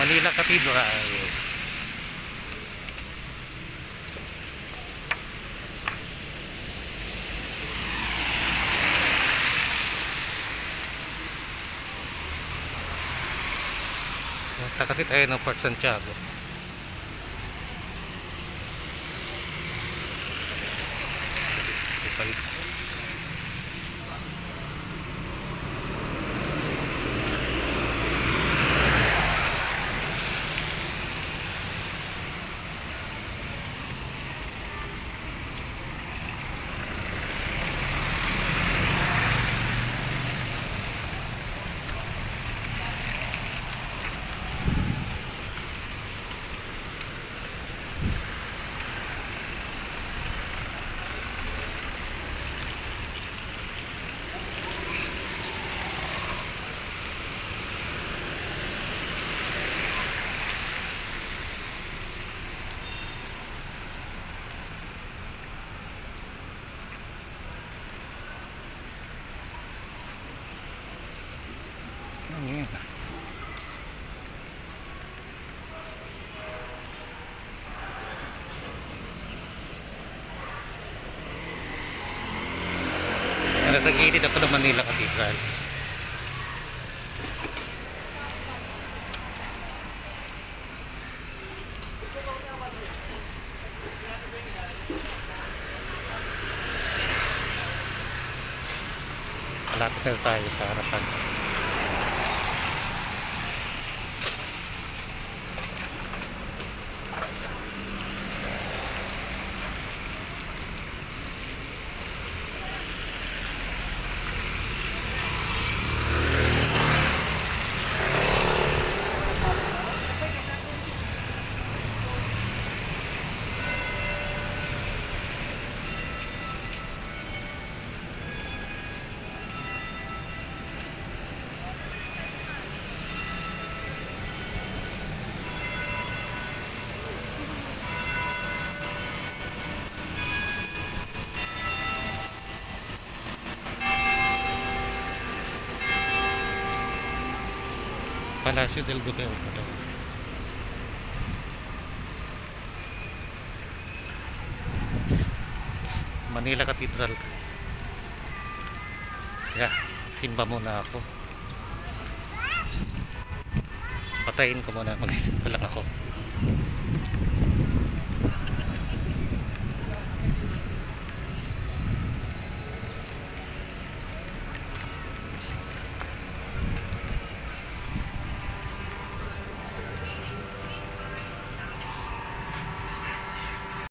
Manila Cathedral. Sa kasi tayo ng Port Santiago. Yun? Nasa gilid ako ng Manila Cathedral. Malapit na tayo sa harapan. Palacio del Gobierno. Manila Cathedral. Yeah, simba muna ako. Patayin ko muna, magsisimba lang ako.